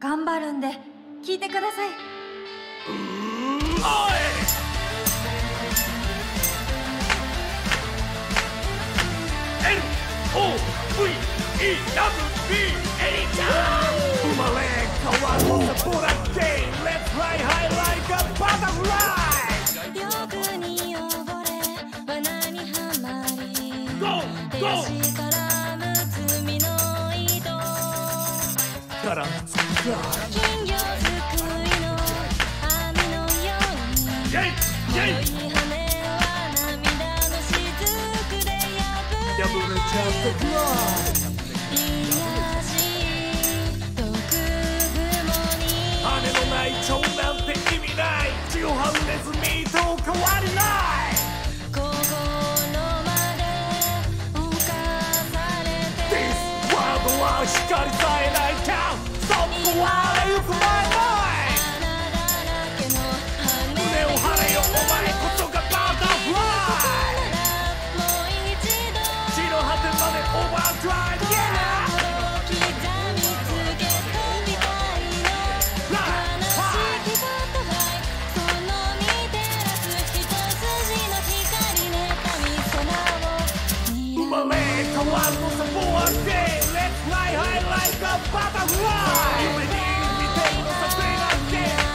頑張るんで聞いてください。おい N O から。金魚すくいの網のようにイェイイェで破破れちゃったくらい癒し毒雲に羽のない蝶なんて意味ない。血を這うネズミと変わりない。心まで侵され This て world は光さえ Overland, colossal support day. Let's fly high like a butterfly. Human ears, we take us a of.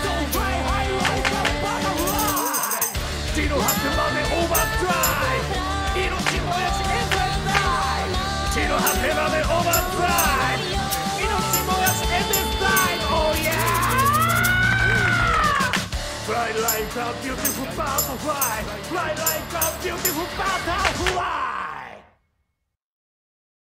So fly high like a butterfly. Dino has to love it overdrive. Hiroshima is in the night. Dino has to love it overdrive. Fly like a beautiful butterfly. Fly like a beautiful butterfly.